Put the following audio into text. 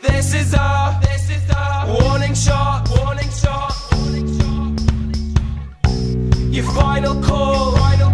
This is a, this is a warning shot, warning shot, warning shot. Your final call, final